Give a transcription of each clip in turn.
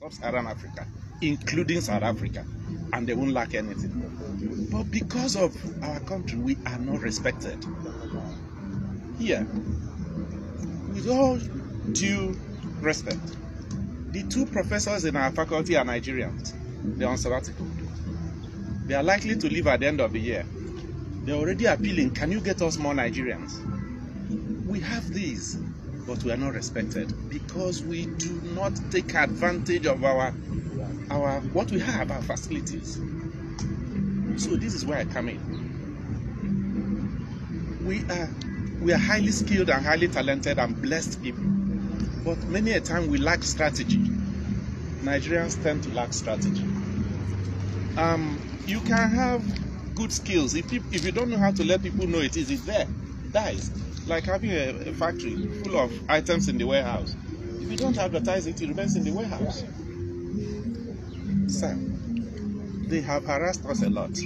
sub-Saharan Africa, including South Africa, and they won't lack anything. But because of our country, we are not respected. Here, with all due respect, the two professors in our faculty are Nigerians. They're on sabbatical. They are likely to leave at the end of the year. They're already appealing, can you get us more Nigerians? We have these, but we are not respected because we do not take advantage of our our what we have, our facilities. So this is where I come in. We are we are highly skilled and highly talented and blessed people. But many a time we lack strategy. Nigerians tend to lack strategy. Um, you can have good skills if if you don't know how to let people know it is it there dies. Like having a, a factory full of items in the warehouse. If you don't advertise it it remains in the warehouse. Sir they have harassed us a lot.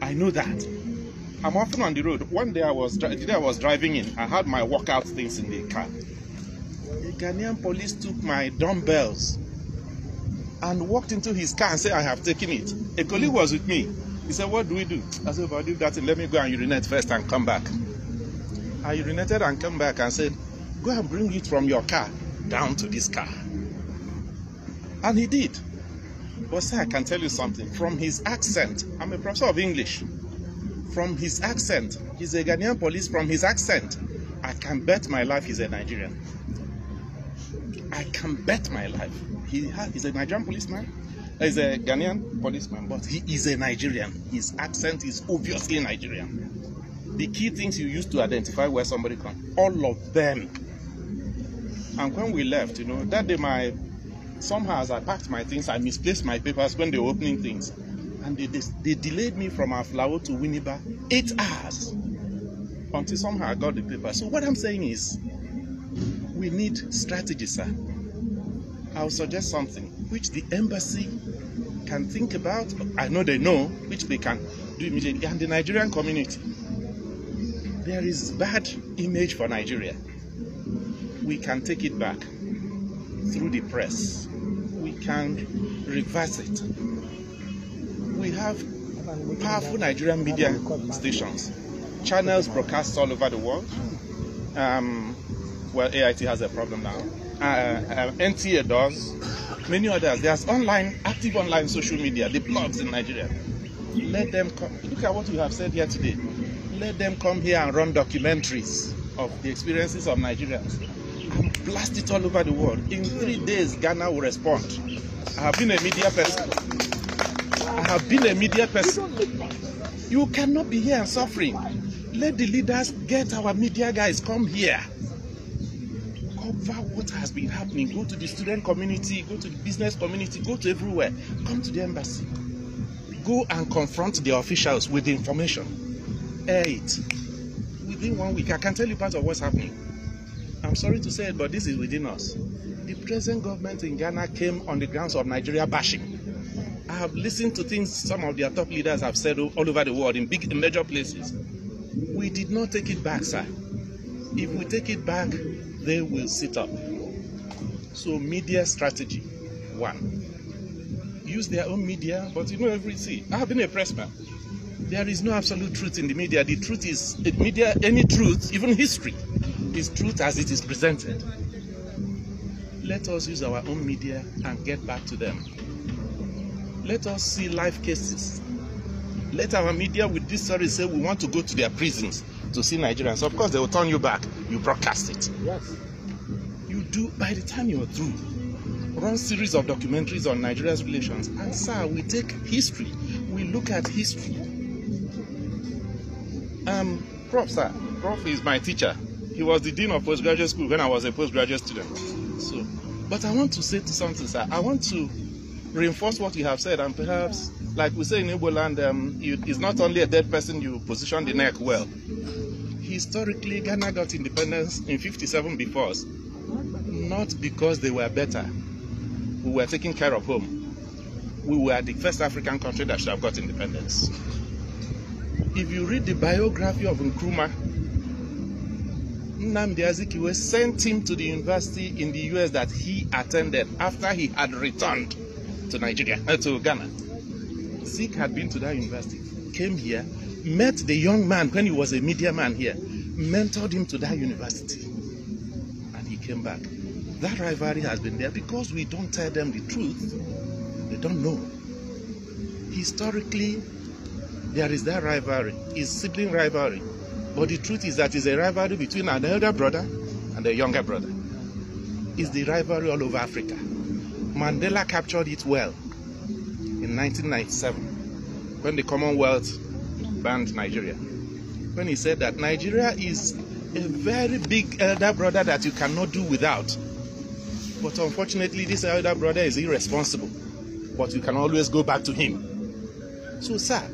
I know that. I'm often on the road. One day i was the day i was driving in i had my workout things in the car. The ghanaian police took my dumbbells and walked into his car and said i have taken it. A colleague was with me. He said what do we do? I said if i do that let me go and urinate first and come back i urinated and came back and said go and bring it from your car down to this car. And he did. But sir i can tell you something. From his accent i'm a professor of english. From his accent he's a ghanaian police. From his accent i can bet my life he's a nigerian. I can bet my life. He he's a nigerian policeman. He's a ghanaian policeman but he is a nigerian. His accent is obviously nigerian the key things you use to identify where somebody comes all of them. And when we left you know that day my somehow as i packed my things i misplaced my papers when they were opening things. And they, they, they delayed me from aflao to winneba eight hours until somehow i got the paper. So what i'm saying is we need strategy sir. I'll suggest something which the embassy can think about. I know they know which they can do immediately. And the nigerian community there is bad image for nigeria. We can take it back through the press. We can reverse it. We have powerful nigerian media stations channels broadcast all over the world. Um, well ait has a problem now. Uh, uh, nta does. Many others. There's online active online social media the blogs in nigeria. Let them come. Look at what you have said here today let them come here and run documentaries of the experiences of nigerians. And blast it all over the world. In three days ghana will respond. I have been a media person. I have been a media person. You cannot be here and suffering. Let the leaders get our media guys come here. Cover what has been happening. Go to the student community go to the business community go to everywhere. Come to the embassy. Go and confront the officials with the information air it within one week i can tell you part of what's happening. I'm sorry to say it but this is within us. The present government in ghana came on the grounds of nigeria bashing. I have listened to things some of their top leaders have said all over the world in big in major places. We did not take it back sir. If we take it back they will sit up. So media strategy one. Use their own media but you know every see i have been a pressman there is no absolute truth in the media. The truth is the media any truth even history is truth as it is presented. Let us use our own media and get back to them. Let us see live cases. Let our media with this story say we want to go to their prisons to see nigerians. Of course they will turn you back. You broadcast it. Yes. you do by the time you're through run series of documentaries on nigeria's relations. And sir we take history. We look at history um prof sir prof is my teacher. He was the dean of postgraduate school when i was a postgraduate student. So but i want to say to something sir. I want to reinforce what you have said and perhaps like we say in igbo land um, it's not only a dead person you position the neck well. Historically ghana got independence in 57 before us. Not because they were better. We were taking care of home. We were the first african country that should have got independence if you read the biography of nkrumah Nnamdi Azikiwe sent him to the university in the US that he attended after he had returned to Nigeria, uh, to Ghana. Zik had been to that university, came here, met the young man when he was a media man here, mentored him to that university, and he came back. That rivalry has been there because we don't tell them the truth. They don't know. Historically, there is that rivalry, is sibling rivalry. But the truth is that it's a rivalry between an elder brother and a younger brother. It's the rivalry all over Africa. Mandela captured it well in 1997 when the Commonwealth banned Nigeria. When he said that Nigeria is a very big elder brother that you cannot do without. But unfortunately, this elder brother is irresponsible. But you can always go back to him. So, sir,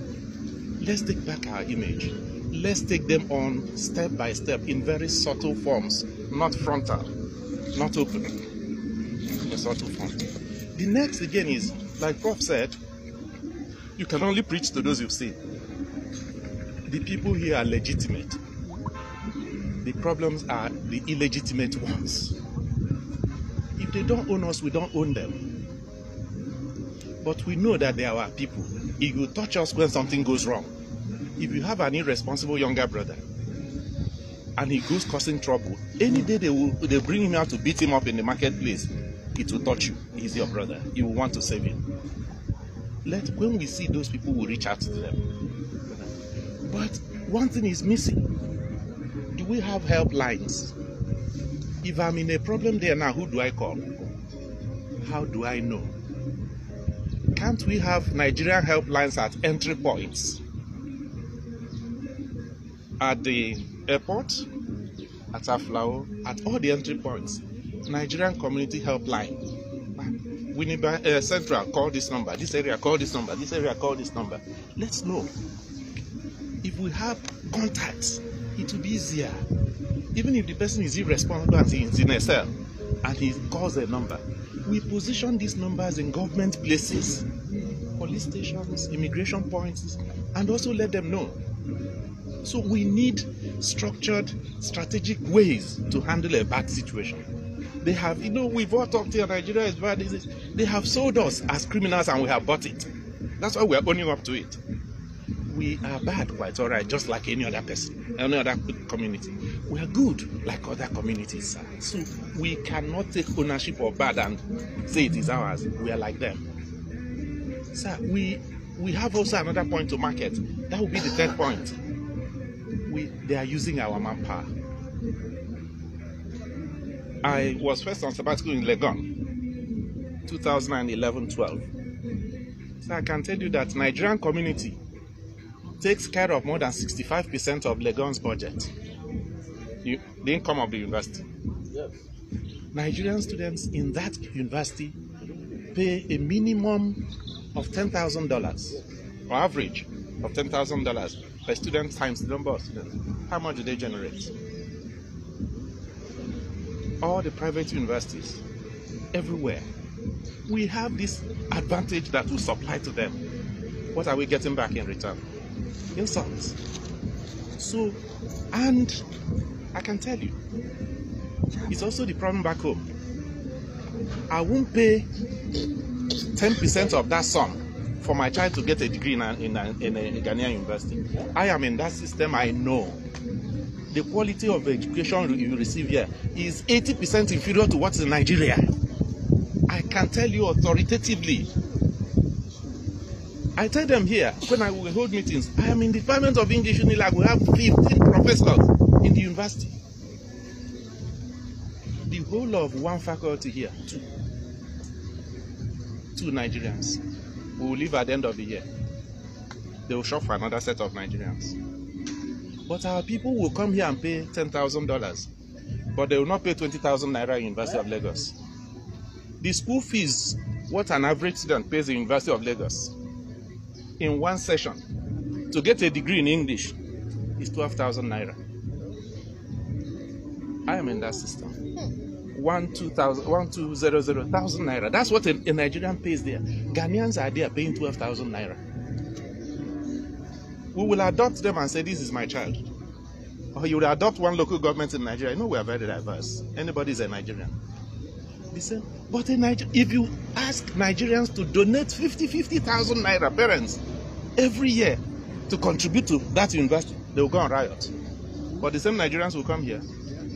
let's take back our image. Let's take them on step by step in very subtle forms, not frontal, not open, a subtle form. The next again is, like Prof said, you can only preach to those you've seen. The people here are legitimate. The problems are the illegitimate ones. If they don't own us, we don't own them. But we know that they are people. It will touch us when something goes wrong. If you have an irresponsible younger brother and he goes causing trouble, any day they will they bring him out to beat him up in the marketplace, it will touch you. He's your brother. You will want to save him. Let when we see those people, we reach out to them. But one thing is missing. Do we have helplines? If I'm in a problem there now, who do I call? How do I know? Can't we have Nigerian helplines at entry points? At the airport, at Aflao, at all the entry points. Nigerian Community Helpline. Winneba uh, Central, call this number. This area, call this number. This area, call this number. Let's know. If we have contacts, it will be easier. Even if the person is irresponsible and he's in a cell and he calls a number, we position these numbers in government places, police stations, immigration points, and also let them know. So we need structured, strategic ways to handle a bad situation. They have, you know, we've all talked here, Nigeria is bad. They have sold us as criminals and we have bought it. That's why we are owning up to it. We are bad, quite all right, just like any other person, any other community. We are good, like other communities. So we cannot take ownership of bad and say it is ours. We are like them. Sir, we we have also another point to market. That will be the third point. We they are using our manpower. I was first on sabbatical in Legon, 2011-12. So I can tell you that Nigerian community takes care of more than 65% of Legon's budget, the income of the university. Yes. Nigerian students in that university pay a minimum of $10,000, or average of $10,000 per student times the number of students. How much do they generate? all the private universities, everywhere, we have this advantage that we supply to them. What are we getting back in return? Insults. So, and I can tell you, it's also the problem back home. I won't pay 10% of that sum for my child to get a degree in a, in a, in a Ghanaian university. I am in that system, I know the quality of education you receive here is 80% inferior to what's in Nigeria. I can tell you authoritatively. I tell them here when I will hold meetings, I am in the Department of English Unilag. We have 15 professors in the university. The whole of one faculty here, two, two Nigerians, we will leave at the end of the year. They will shop for another set of Nigerians. But our people will come here and pay $10,000, but they will not pay 20,000 naira University of Lagos. The school fees, what an average student pays in University of Lagos in one session to get a degree in English is 12,000 naira. I am in that system. Hmm. One two thousand, one two zero zero thousand naira. That's what a, a Nigerian pays there. Ghanaians are there paying 12,000 naira we will adopt them and say, This is my child. or you will adopt one local government in Nigeria. You know we are very diverse. Anybody is a Nigerian. Same. But in Niger- if you ask Nigerians to donate 50, 50,000 naira parents every year to contribute to that university, they will go on riot. But the same Nigerians will come here,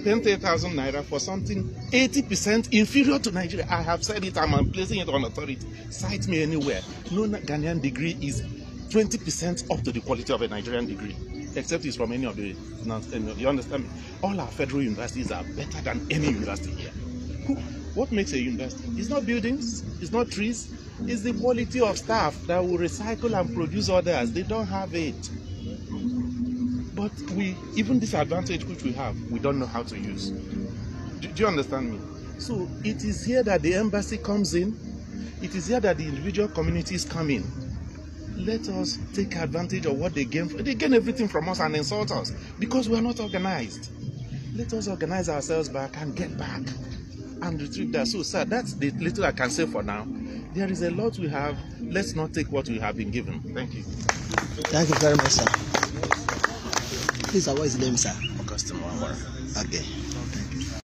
10,000 naira for something 80% inferior to Nigeria. I have said it, I'm placing it on authority. Cite me anywhere. No Ghanaian degree is 20% up to the quality of a Nigerian degree, except it's from any of the. You understand me? All our federal universities are better than any university here. What makes a university? It's not buildings, it's not trees, it's the quality of staff that will recycle and produce others. They don't have it. We, even this advantage which we have, we don't know how to use. Do, do you understand me? So it is here that the embassy comes in. It is here that the individual communities come in. Let us take advantage of what they gain. They gain everything from us and insult us because we are not organized. Let us organize ourselves back and get back and retrieve that. So, sir, that's the little I can say for now. There is a lot we have. Let's not take what we have been given. Thank you. Thank you very much, sir. Please, what is the name, sir? Augustine Nwagbara. Okay.